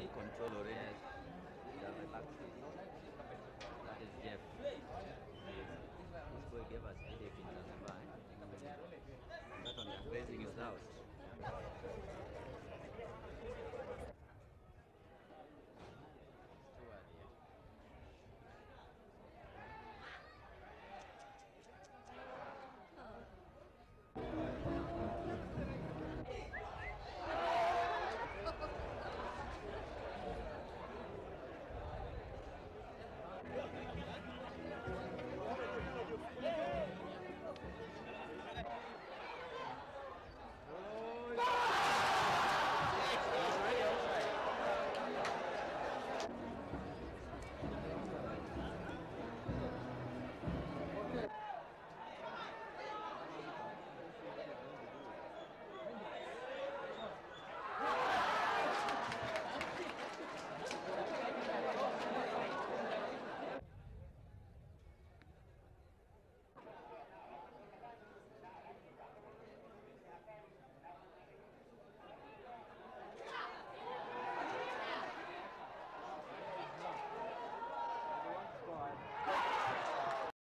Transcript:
el control, Lorena.